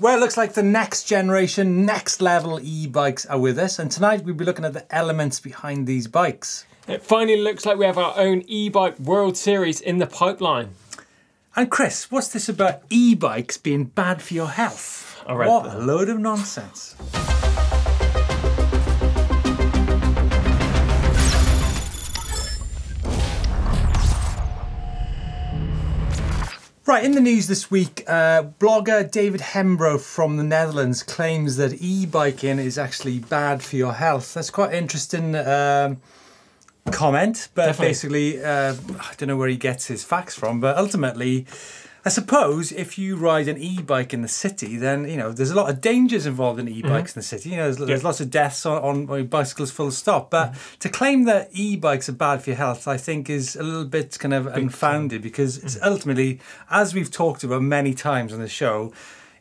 Well, it looks like the next generation, next level e bikes are with us, and tonight we'll be looking at the elements behind these bikes. It finally looks like we have our own e bike World Series in the pipeline. And Chris, what's this about e bikes being bad for your health? I read what that. a load of nonsense. Right, in the news this week, uh, blogger David Hembro from the Netherlands claims that e-biking is actually bad for your health. That's quite interesting um, comment, but Definitely. basically, uh, I don't know where he gets his facts from, but ultimately, I suppose if you ride an e-bike in the city, then you know there's a lot of dangers involved in e-bikes mm-hmm. in the city. You know, there's, there's lots of deaths on, on, on bicycles, full stop. But mm-hmm. to claim that e-bikes are bad for your health, I think is a little bit kind of unfounded because it's mm-hmm. ultimately, as we've talked about many times on the show,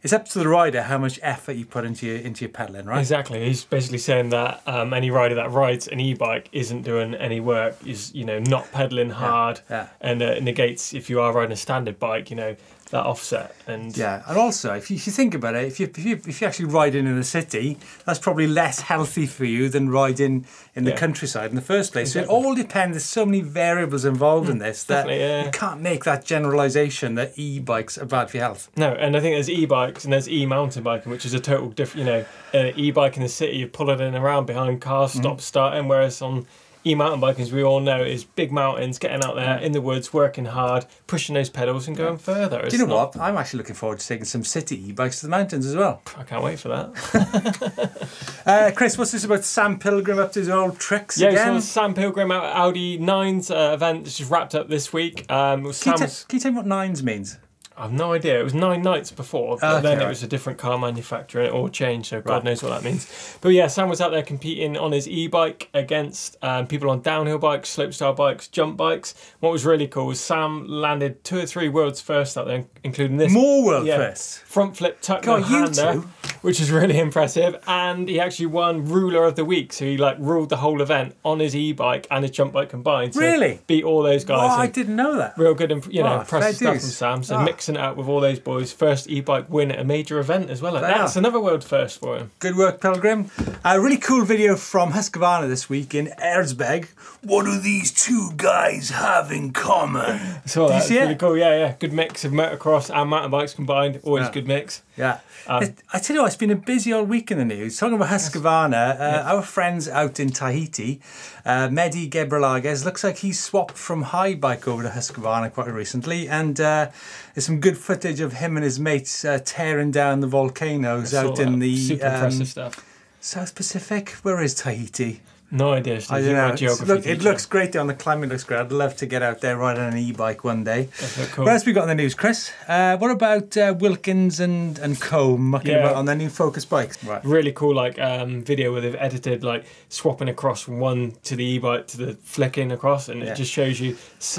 it's up to the rider how much effort you put into your into your pedaling, right? Exactly. He's basically saying that um, any rider that rides an e-bike isn't doing any work, is you know not pedaling hard, yeah. and uh, negates if you are riding a standard bike, you know that offset. And Yeah, and also if you, if you think about it, if you, if you if you actually ride in in the city, that's probably less healthy for you than riding in the Yeah. countryside in the first place. So it all depends. There's so many variables involved in this that yeah. you can't make that generalization that e-bikes are bad for your health. No, and I think there's e-bikes and there's e-mountain biking, which is a total different. You know, uh, e-bike in the city, you're pulling in around behind cars, Mm-hmm. stop starting. Whereas on e-mountain biking, as we all know, is big mountains, getting out there in the woods, working hard, pushing those pedals and going further. Do you know not- what? I'm actually looking forward to taking some city e-bikes to the mountains as well. I can't wait for that. Uh, Chris, what's this about Sam Pilgrim up to his old tricks Yeah, again? so Sam Pilgrim out at Audi 9's uh, event just wrapped up this week. Um, can, you was, can you tell me what nines means? I've no idea. It was nine nights before, but Okay, then it right. was a different car manufacturer and it all changed, so God Right. knows what that means. But yeah, Sam was out there competing on his e bike against um, people on downhill bikes, slopestyle bikes, jump bikes. What was really cool was Sam landed two or three world's first out there, including this More world yeah, firsts. front flip tuck no you hander, two. which is really impressive. And he actually won ruler of the week, so he like ruled the whole event on his e bike and his jump bike combined. So Really? beat all those guys. Oh. I didn't know that. Real good, imp- you know, Oh, impressive stuff from. Sam. So Ah. mixing up with all those boys, first e-bike win at a major event as well. That's another world first for him. Good work, Pilgrim. A really cool video from Husqvarna this week in Erzberg. What do these two guys have in common? So that's see really cool. Yeah, yeah, good mix of motocross and mountain bikes combined. Always Yeah. good mix. Yeah. Um, I tell you what, it's been a busy old week in the news. Talking about Husqvarna, uh, our friends out in Tahiti, uh, Mehdi Gebrelages, looks like he swapped from Haibike over to Husqvarna quite recently. And uh, there's some good footage of him and his mates uh, tearing down the volcanoes out in that. the super um, impressive stuff. South Pacific. Where is Tahiti? No idea. Steve. I don't know. geography Look, it looks great there on the climate. Looks great. I'd love to get out there riding an e-bike one day. That's cool. What else we got in the news, Chris? Uh, what about uh, Wilkins and and Co mucking Yeah. about on their new Focus bikes? Right. really cool like um, video where they've edited like swapping across from one to the e-bike to the flicking across and Yeah. it just shows you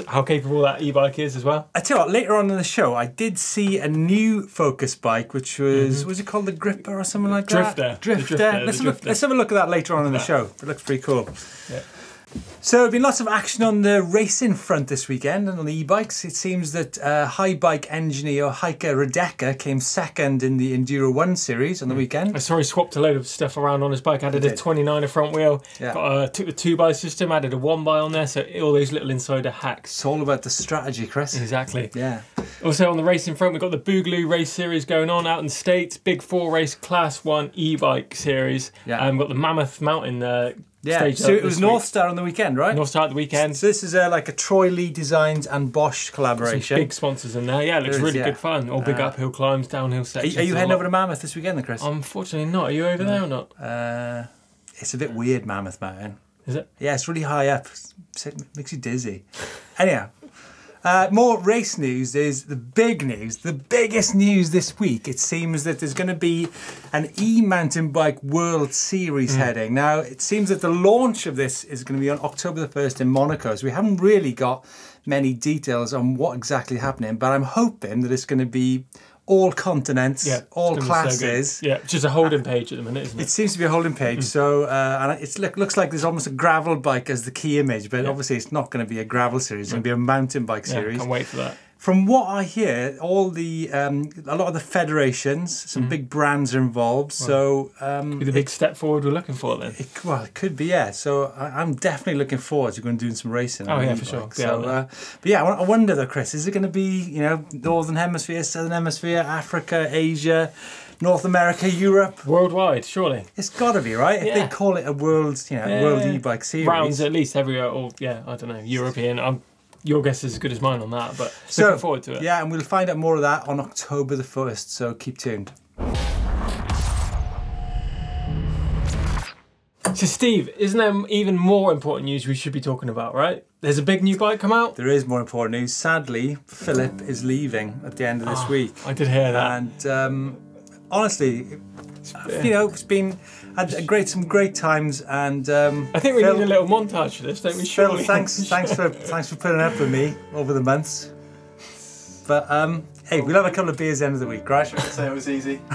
how capable that e-bike is as well I tell you what. Later on in the show, I did see a new Focus bike, which was was it called the Gripper or something like Mm-hmm. Drifter. that? Drifter. Drifter, let's, have a, let's have a look at that later on in the show. It looks pretty cool. Yeah. So, there's been lots of action on the racing front this weekend and on the e-bikes. It seems that uh, Haibike engineer Heike Radeka came second in the Enduro 1 series Mm. on the weekend. I saw he swapped a load of stuff around on his bike. Added a did. 29er front wheel. Yeah. Got, uh, took the two by system. Added a one by on there. So all those little insider hacks. It's all about the strategy, Chris. Exactly. Yeah. Also on the racing front, we've got the Boogaloo race series going on out in the States. Big four race class one e-bike series. Yeah. And we've got the Mammoth Mountain uh, Yeah. stage. So it was North. Star on the weekend, right? North Star at the weekend. So this is uh, like a Troy Lee Designs and Bosch Some collaboration. big sponsors in there. Yeah, it looks There is, really yeah. good fun. All big Uh, uphill climbs, downhill Are, sections. you- are you heading over to Mammoth this weekend, then, Chris? Unfortunately not. Are you over there or not? Uh, it's a bit weird, Mammoth Mountain. Is it? Yeah, it's really high up. It makes you dizzy. Anyhow, uh, more race news is the big news. The biggest news this week. It seems that there's going to be an e-mountain bike World Series heading. Now, it seems that the launch of this is going to be on October the 1st in Monaco. So we haven't really got many details on what exactly happening, but I'm hoping that it's going to be all continents, Yeah. all be so classes. yeah, just a holding page at the minute, isn't it? It seems to be a holding page, so uh, and it look, looks like there's almost a gravel bike as the key image, but Yeah. obviously it's not going to be a gravel series. It's going to be a mountain bike yeah, series. can't wait for that. From what I hear, all the um, a lot of the federations, some big brands are involved. So um, Be the big step forward we're looking for then. it, well, it could be, yeah. So I, I'm definitely looking forward to going and doing some racing. Oh, an yeah, for sure. So, there. uh, but yeah, I wonder though, Chris, is it going to be you know northern hemisphere, southern hemisphere, Africa, Asia, North America, Europe? Worldwide, surely. It's got to be right. If Yeah. they call it a world, you know, world e-bike series. Rounds at least everywhere, or yeah, I don't know, European. I'm, your guess is as good as mine on that, but So, looking forward to it. Yeah, and we'll find out more of that on October the first. So keep tuned. So, Steve, isn't there even more important news we should be talking about, right? There's a big new bike come out. There is more important news. Sadly, Philip is leaving at the end of this Ah, week. I did hear that. and um, honestly, you know, it's been had a great some great times, and um, I think we Phil, need a little montage for this, don't we? Phil, Surely? thanks, thanks for thanks for putting up with me over the months. But um, hey, we'll have a couple of beers at the end of the week, right? Say it was easy.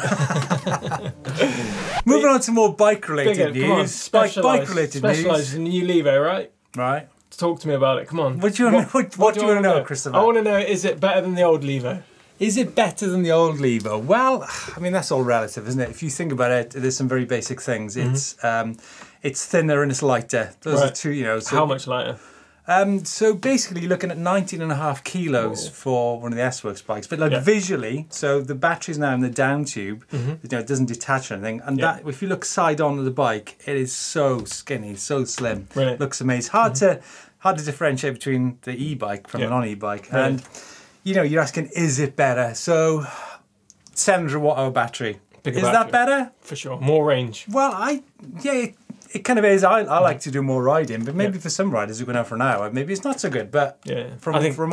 Moving on to more bike-related Bigger, on, news. Bike, specialise, bike-related specialise news, in the new Levo, right? right? Talk to me about it. Come on. What do you want? What, what, do you want to know, Christopher? I want to know: is it better than the old Levo? Is it better than the old Levo? Well, I mean that's all relative, isn't it? If you think about it, there's some very basic things. It's um, it's thinner and it's lighter. Those are Mm-hmm. Two, you know. So, How much lighter? Um, so basically, you're looking at 19 and a half kilos Whoa. for one of the S Works bikes. But like Yeah. visually, so the battery's now in the down tube. You know, it doesn't detach or anything. And. Yeah. that, if you look side on of the bike, it is so skinny, so slim. Mm-hmm. Looks amazing. Hard to hard to differentiate between the e-bike from Yeah. a non-e-bike. Brilliant. And you know, you're asking, is it better? So 700 watt hour battery. Bigger is battery. that better? For sure. More range. Well, I yeah, it, it kind of is. I, I like to do more riding, but maybe for some riders who go out for an hour, maybe it's not so good. But Yeah. from I think from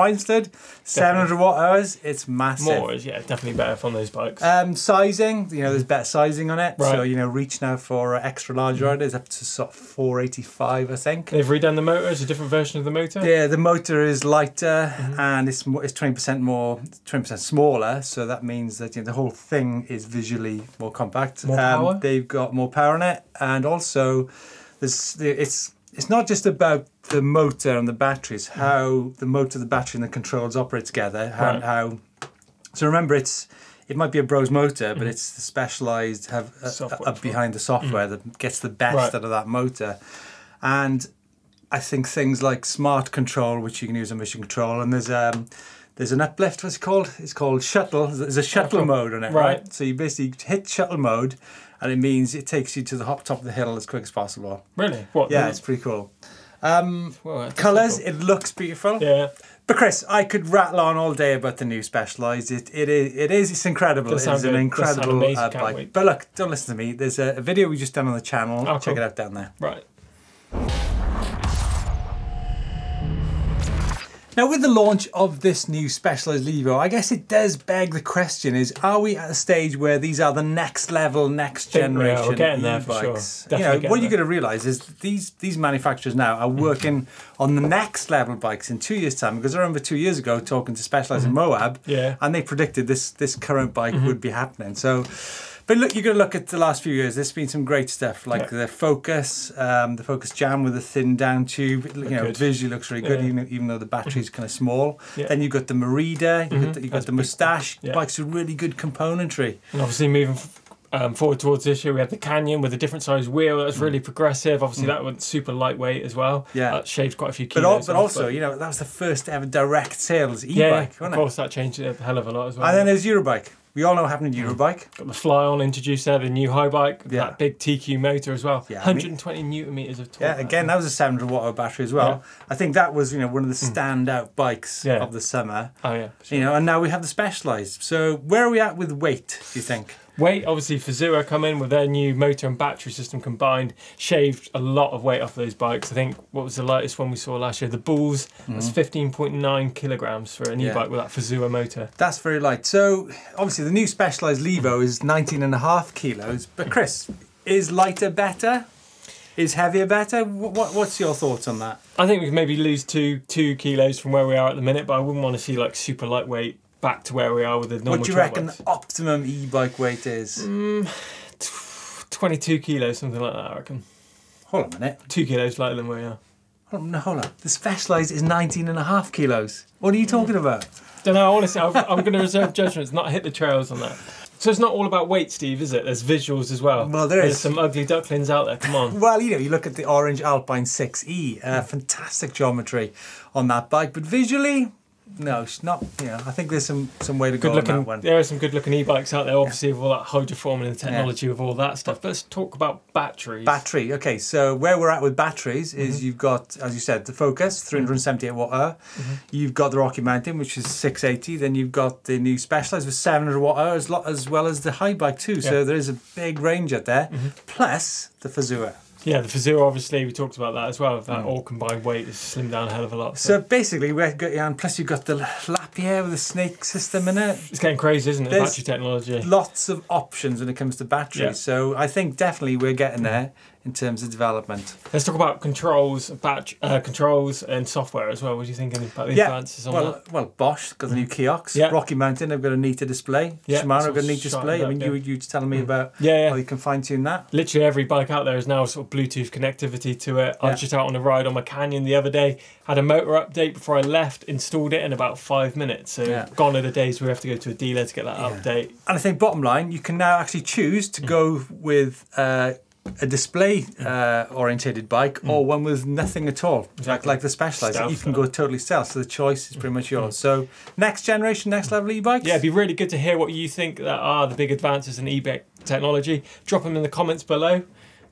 seven hundred watt hours, it's massive. more is yeah definitely better from those bikes. Um, sizing, you know, there's better sizing on it. So you know, reach now for uh, extra large riders up to sort of four eighty five, I think. They've redone the motor. It's a different version of the motor. Yeah, the motor is lighter Mm-hmm. and it's more, it's twenty percent more, twenty percent smaller. So that means that you know, the whole thing is visually more compact. Um, More power? They've got more power in it, and also there's it's it's not just about the motor and the batteries, how the motor, the battery, and the controls operate together. How, Right. how so remember it's. It might be a Brose motor, but it's the specialized have uh, Software up behind the software that gets the best Right. out of that motor. And I think things like smart control, which you can use on mission control, and there's um there's an uplift. What's it called? It's called shuttle. There's a shuttle cool. mode on it, right. Right. So you basically hit shuttle mode, and it means it takes you to the hop top of the hill as quick as possible. Really? What? Yeah, it's pretty cool. Um, well, colors, cool. it looks beautiful. Yeah. But Chris, I could rattle on all day about the new Specialized. It it is it is it's incredible. It's an good. Does sound incredible amazing. uh, bike. But look, don't listen to me. There's a, a video we just done on the channel. Oh, Check cool. it out down there. Right. Now, with the launch of this new Specialized Levo, I guess it does beg the question: Is are we at a stage where these are the next level, next Think we are. Generation getting there for sure. you know, what you're going to realise is these these manufacturers now are working on the next level bikes in two years' time. Because I remember two years ago talking to Specialized in Moab. Yeah. and they predicted this this current bike Mm-hmm. would be happening. So. But look, you're going to look at the last few years. There's been some great stuff, like Yeah. the Focus, um, the Focus Jam with the thin down tube. You know, good. visually looks really good, Yeah. even, even though the battery's kind of small. Yeah. Then you've got the Merida, you've got the, you've got the. Moustache. Yeah. Bikes with really good componentry. And obviously moving um, forward towards this year, we had the Canyon with a different size wheel. That was really progressive. Obviously, that was super lightweight as well. Mm. Yeah. That shaved quite a few But, kilos. al- but off, also, you know, that was the first ever direct sales e-bike, yeah, of course, that changed it a hell of a lot as well. And then there's Eurobike. We all know what happened in. Eurobike. Got the Flyon introduced there, the new Haibike, Yeah. that big TQ motor as well. Yeah, I mean- 120 newton meters of torque. Yeah, again, that was a 700 watt hour battery as well. I think that was, you know, one of the standout bikes Mm. Yeah. of the summer. Oh yeah. sure. You know, and now we have the Specialized. So where are we at with weight, do you think? Weight, obviously, Fazua come in with their new motor and battery system combined, shaved a lot of weight off those bikes. I think what was the lightest one we saw last year? The Bulls was 15.9 kilograms for an Mm-hmm. Yeah. e-bike with that Fazua motor. That's very light. So obviously the new Specialized Levo is 19 and a half kilos. But Chris, is lighter better? Is heavier better? What, what, what's your thoughts on that? I think we could maybe lose two two kilos from where we are at the minute, but I wouldn't want to see like super lightweight back to where we are with the normal what do you reckon bikes. the optimum e-bike weight is? Mm. 22 kilos, something like that, I reckon. Hold on a minute. Two kilos lighter than we are. Oh, no, hold on. The Specialized is 19 and a half kilos. What are you talking about? Don't know. Honestly, I'm, I'm going to reserve judgment. It's not hit the trails on that. So it's not all about weight, Steve, is it? There's visuals as well. Well, there There's is. some ugly ducklings out there. Come on. Well, you know, you look at the orange Alpine 6E, uh, fantastic geometry on that bike, but visually, no, it's not. You know, I think there's some some way to go Good on that one. There are some good looking e-bikes out there. Obviously, with all that hydroform and the technology with all that stuff. But let's talk about batteries. Battery. Okay, so where we're at with batteries is Mm-hmm. you've got, as you said, the Focus, 378 watt hour. Mm-hmm. You've got the Rocky Mountain, which is 680. Then you've got the new Specialized with 700 watt hour, as, well as the Haibike too. So there is a big range out there. Mm-hmm. Plus the Fazua. Yeah, the Fazua, obviously, we talked about that as well. That all combined weight is slimmed down a hell of a lot. Mm. So basically, we've got and plus you've got the Lapierre with the snake system in it. it's getting crazy, isn't it? There's- Battery technology. Lots of options when it comes to batteries. Yeah. So I think definitely we're getting there in terms of development. Let's talk about controls, batch, uh, controls, and software as well. What do you think about the Yeah, advances on well, that? well, Bosch got the new Kiox. Yeah. Rocky Mountain they've got a neater display. Yeah, Shimano have got a all neat display. I mean, up, you you were telling me about Yeah, yeah. how you can fine tune that. Literally every bike out there is now sort of Bluetooth connectivity to it. I was just out on a ride on my Canyon the other day, had a motor update before I left, installed it in about five minutes. So Yeah. gone are the days where we have to go to a dealer to get that Yeah. update. And I think bottom line, you can now actually choose Mm. to go with uh, a display uh, orientated bike or one with nothing at all, like, Mm. Exactly. like the Specialized. You can go totally stealth. So the choice is pretty much yours. So next generation, next level e-bikes. Yeah, it'd be really good to hear what you think that are the big advances in e-bike technology. Drop them in the comments below.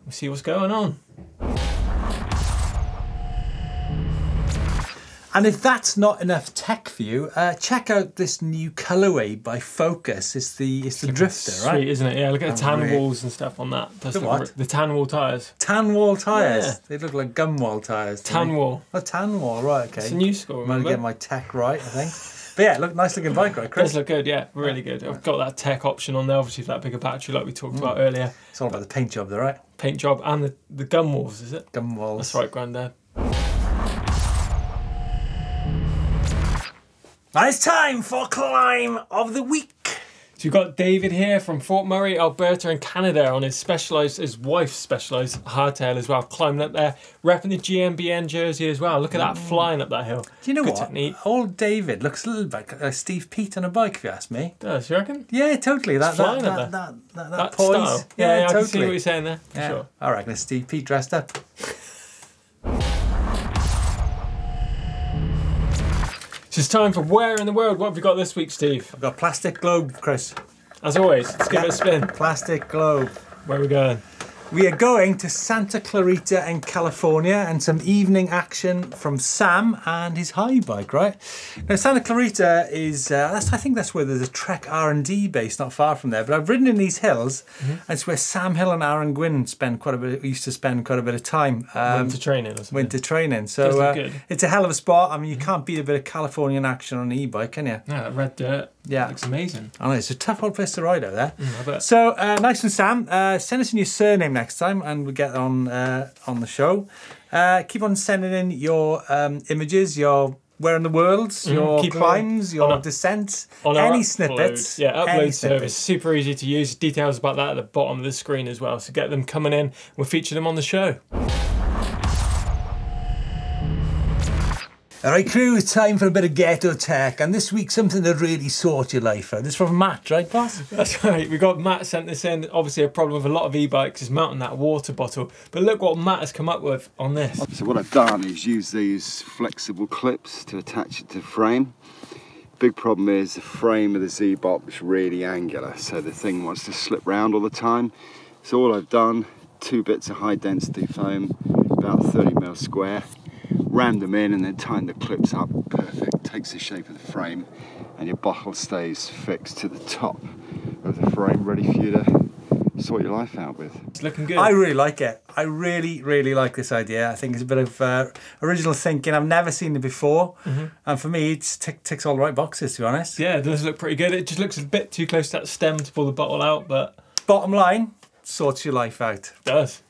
We'll see what's going on. And if that's not enough tech for you, uh, check out this new colorway by Focus. It's the it's the Drifter, Sweet, right? isn't it? Yeah, look at the tan really? walls and stuff on that. Does The what? The tan wall tyres. Tan wall tires. Yeah. They look like gum wall tires. Tan they? wall. Oh, tan wall, right? Okay. It's a new school, I'm gonna get my tech right, I think. But yeah, look, nice looking bike, right, Chris? Does look good, yeah, really good. I've got that tech option on there, obviously for that bigger battery like we Mm. talked about earlier. It's all about the paint job, though, right? Paint job and the, the gum walls, is it? Gum walls. That's right, Grandad. And it's time for climb of the week. So we've got David here from Fort McMurray, Alberta in Canada on his specialised, his wife's specialised hardtail as well, climbing up there, repping the GMBN jersey as well. Look at that mm. flying up that hill. Do you know Good what? technique. Old David looks a little bit like Steve Peat on a bike, if you ask me. Does, you reckon? Yeah, totally. That that flying that, up that, that, poise. style. Yeah, yeah, I totally. can see what you're saying there, for yeah. sure. I reckon it's Steve Peat dressed up. it's time for Where in the World? What have we got this week, Steve? I've got plastic globe, Chris. As always, let's give it a spin. Plastic globe. Where are we going? We are going to Santa Clarita in California and some evening action from Sam and his Haibike, right? Now Santa Clarita is, uh, that's, I think that's where there's a Trek R&D base not far from there, but I've ridden in these hills and it's where Sam Hill and Aaron Gwin spend quite a bit, used to spend quite a bit of time. Um, Winter training or winter training. So uh, it's a hell of a spot. I mean, you can't beat a bit of Californian action on an e-bike, can you? No, that red dirt. Yeah. Looks amazing. I know, it's a tough old place to ride out there. I bet. So, uh, nice and Sam, uh, send us in your surname next time and we'll get on uh, on the show. Uh, keep on sending in your um, images, your where in the worlds, your Mm, 'em climbs, your a- descents, our any snippets. Yeah, upload service. Super easy to use. Details about that at the bottom of the screen as well. So get them coming in. We'll feature them on the show. All right, crew, it's time for a bit of ghetto tech. And this week, something that really sort your life out. This is from Matt, right, boss? That's right. We got Matt sent this in. Obviously, a problem with a lot of e-bikes is mounting that water bottle. But look what Matt has come up with on this. So what I've done is use these flexible clips to attach it to the frame. Big problem is the frame of the Z-Bop is really angular, so the thing wants to slip round all the time. So all I've done, two bits of high density foam, about 30 mil square, rammed them in and then tighten the clips up. Perfect, takes the shape of the frame and your bottle stays fixed to the top of the frame, ready for you to sort your life out with. It's looking good. I really like it. I really, really like this idea. I think it's a bit of uh, original thinking. I've never seen it before. And for me, it tick, ticks all the right boxes, to be honest. yeah, it does look pretty good. It just looks a bit too close to that stem to pull the bottle out, but Bottom line, sorts your life out. it does.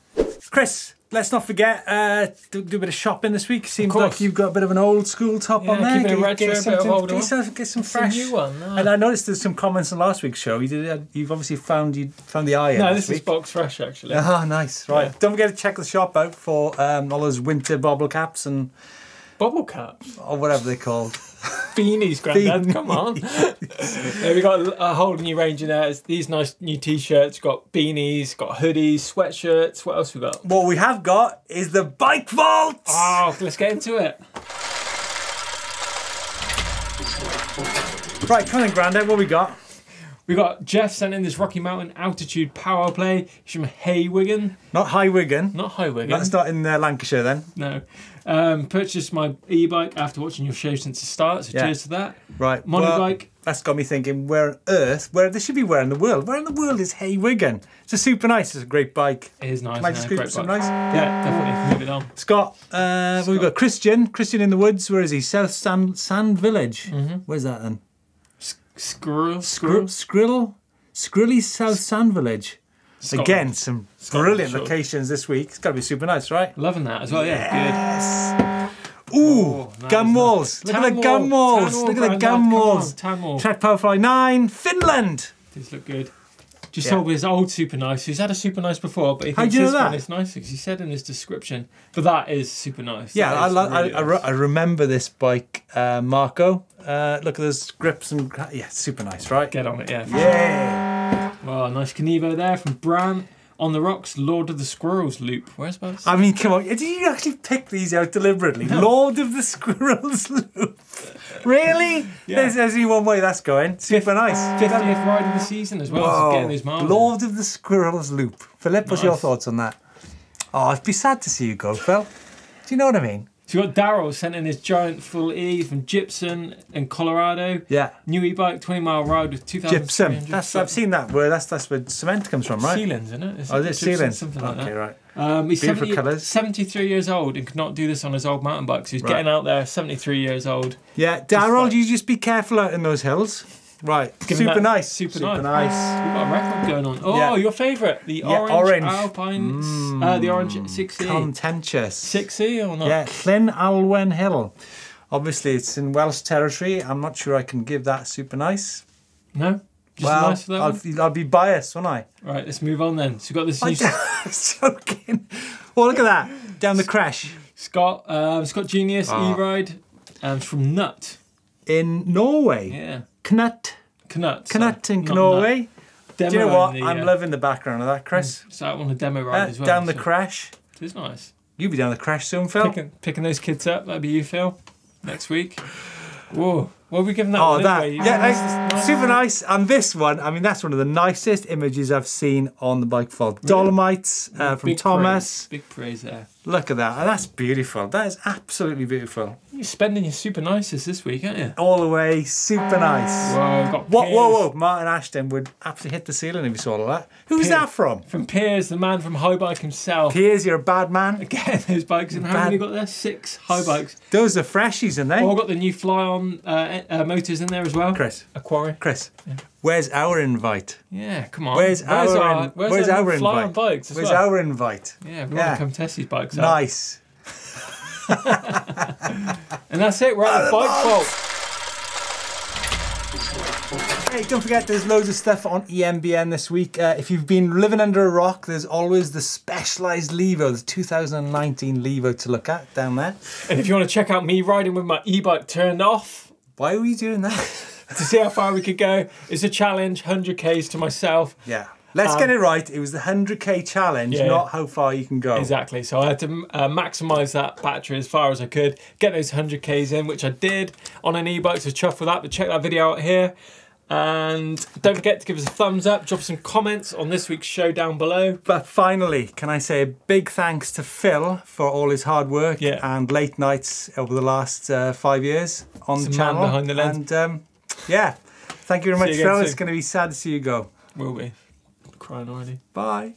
Chris, let's not forget uh, do, do a bit of shopping this week. Seems like you've got a bit of an old school top Yeah, on there. keeping it Get- retro, get a bit of old get, get some fresh. new one, no. And I noticed there's some comments on last week's show. You did. uh, You've obviously found you found the iron. No, this this is box fresh actually. Ah, nice. Right. Yeah. Don't forget to check the shop out for um, all those winter bobble caps and Bubble caps, or whatever they're called. beanies, granddad. Beanies. Come on. yeah, we got a whole new range in there. It's these nice new t-shirts. Got beanies, got hoodies, sweatshirts. What else we got? what we have got is the bike vault. Oh, let's get into it. Right, come on, Grandad. What we got? We got Jeff sent in this Rocky Mountain altitude power play. He's from Haywigan, Not High Wigan. not Highwigan. That's not in uh, Lancashire then. No. Um, purchased my e-bike after watching your show since the start. So Yeah. cheers to that. Right. Mono well, bike. That's got me thinking, where on earth, where this should be where in the world? Where in the world is Hay Wigan? It's a super nice, it's a great bike. It is nice. Can I just scoop some nice? Yeah, definitely. Move it on. Scott, uh, we've got Christian, Christian in the woods. Where is he? South Sand, Sand Village. Mm-hmm. Where's that then? Squirrel. Skrill, Skrill, Skrilly South Sand Village. Scotland. Again, some Scotland, brilliant sure. locations this week. It's got to be super nice, right? Loving that as well. Yeah, Yes. Ooh, Oh, that gum is nice. walls. Look at the gum walls. Look at the come walls. on, tan wall. Trek Powerfly 9, Finland. These look good. Just Yeah. sold his old super nice. He's had a super nice before, but he thinks you know this one that? is nice because he said in his description. But that is super nice. Yeah, I, really I, nice. I remember this bike, uh, Marco. Uh, look at those grips and yeah, super nice, right? Get on it, yeah. Yeah. Well, nice Kenevo there from Bran. On the rocks, Lord of the Squirrels loop. Where's my? I mean, come on, did you actually pick these out deliberately? Lord of the Squirrels Loop. Really? Yeah. There's, there's only one way that's going. Super nice. 50th ride of the season as well. So Whoa. getting those miles. Lord of the Squirrels Loop. Philip, what's your thoughts on that? Oh, I'd be sad to see you go, Phil. Do you know what I mean? So you got Daryl sent in his giant full E from Gypsum in Colorado. Yeah. New e-bike, 20 mile ride with 2,000. Gypsum. That's I've seen that word. That's that's where cement comes from, right? Sealings, isn't it? Is Oh, is it sealant? Something like okay, that. right. Um, he's Beautiful 70, colours. 73 years old and could not do this on his old mountain bike. So he's Right. getting out there, 73 years old. Yeah, Daryl, like- you just be careful out in those hills. Right. Give super nice. super super nice. nice. We've got a record going on. Oh, Yeah. your favourite, the Yeah, orange, orange. Alpine, uh, the orange 6E. Contentious. 6E or not? Yeah, Llyn Alwen Hill. Obviously, it's in Welsh territory. I'm not sure I can give that super nice. No? Just well, nice for that I'll, one? I'll be biased, won't I? Right, let's move on then. So we've got this new I'm joking. Well, look at that. Down the crash. Scott, um, Scott Genius Ah. e-ride um, from Nut. In Norway. Yeah. Knut. Knut. so Knut in Norway. Nut. Do you know what? the, I'm uh, loving the background of that, Chris. So I want a demo ride Uh, as well. down the so crash. It's nice. You'll be down the crash soon, Phil. Picking, picking those kids up. That'd be you, Phil, next week. Whoa. What are we giving that Oh, one that anyway? yeah, Nice, nice, nice. super nice. And this one, I mean, that's one of the nicest images I've seen on the bike vault. Dolomites uh, from Big Thomas. Praise. Big praise there. Look at that. That's beautiful. That is absolutely beautiful. You're spending your super nices this week, aren't you? All the way, super nice. Whoa, got Whoa, whoa, whoa! Martyn Ashton would absolutely hit the ceiling if he saw all that. Who's Piers. that from? From Piers, the man from Haibike himself. Piers, you're a bad man. Again, those bikes. And how Bad- many got there? Six Haibikes. Those are freshies, aren't they? Oh, got the new Flyon uh, uh, motors in there as well. Chris, A quarry. Chris, where's our invite? Yeah, come on. Where's our in- where's, where's our, our Flyon invite? bikes as Where's well? our invite? Yeah, we Yeah. want to come test these bikes out. Nice. And that's it. We're at the bike vault. Hey, don't forget there's loads of stuff on EMBN this week. Uh, if you've been living under a rock, there's always the specialised Levo, the 2019 Levo to look at down there. And if you want to check out me riding with my e-bike turned off Why are you doing that? To see how far we could go, it's a challenge. 100 k's to myself. yeah. Let's Um, get it right. It was the 100k challenge, Yeah. not how far you can go. Exactly. So I had to uh, maximise that battery as far as I could, get those 100 k's in, which I did on an e-bike. So chuffed with that. But check that video out here. And don't forget to give us a thumbs up, drop some comments on this week's show down below. But finally, can I say a big thanks to Phil for all his hard work Yeah. and late nights over the last uh, five years on Some the channel. behind the lens. And um, yeah, thank you very See much, you Phil. It's going to be sad to see you go. Will be. Crying already. Bye.